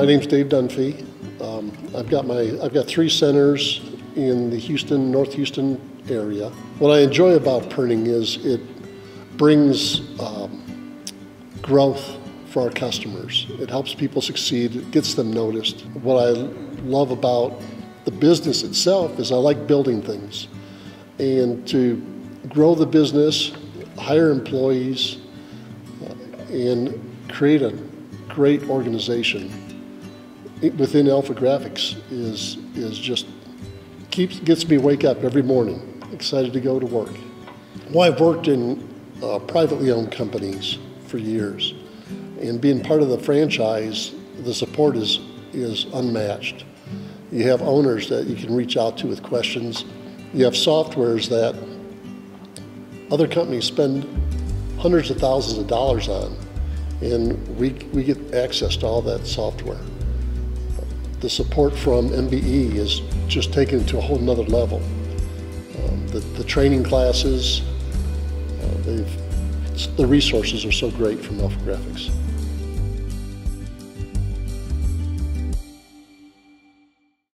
My name's Dave Dunphy. Um, I've got my I've got three centers in the Houston, North Houston area. What I enjoy about Perning is it brings um, growth for our customers. It helps people succeed. It gets them noticed. What I love about the business itself is I like building things, and to grow the business, hire employees, uh, and create a great organization within AlphaGraphics is is just keeps gets me wake up every morning excited to go to work. Well, I've worked in uh, privately owned companies for years, and being part of the franchise, the support is is unmatched. You have owners that you can reach out to with questions. You have softwares that other companies spend hundreds of thousands of dollars on, and we, we get access to all that software. The support from MBE is just taken to a whole nother level. Um, the, the training classes, uh, the resources are so great from AlphaGraphics.